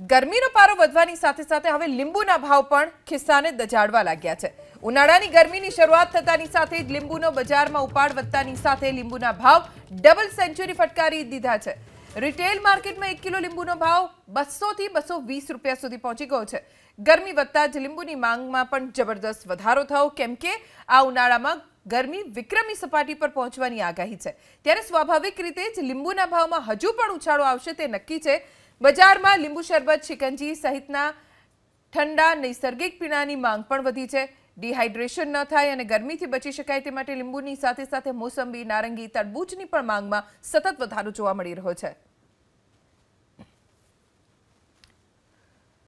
ગરમીનો પારો વધવાની સાથે સાથે હવે લીંબુના ભાવ પણ ખિસ્સાને દજાડવા લાગ્યા છે ઉનાળાની ગરમીની શરૂઆત થતાની સાથે જ લીંબુનો બજારમાં ઉપાડ વધવાની સાથે લીંબુના ભાવ ડબલ સેન્ચ્યુરી ફટકારી દીધા છે રિટેલ માર્કેટમાં 1 કિલો લીંબુનો ભાવ 200 થી 220 રૂપિયા સુધી પહોંચી ગયો છે ગરમી વધતા લીંબુની માંગમાં પણ જબરદસ્ત વધારો થયો કેમ કે આ ઉનાળામાં ગરમી વિક્રમી સપાટી પર પહોંચવાની આગાહી છે ત્યારે સ્વાભાવિક રીતે જ લીંબુના ભાવમાં હજુ પણ ઉછાળો આવશે તે નક્કી છે બજારમાં લીંબુ શરબત શિકંજી સહિતના ઠંડા નૈસર્ગિક પીણાની માંગ પણ વધી છે ડિહાઇડ્રેશન ન થાય અને ગરમીથી બચી શકાય તે માટે લીંબુની સાથે સાથે મોસંબી નારંગી તરબૂચની પણ માંગમાં સતત વધારો જોવા મળી રહ્યો છે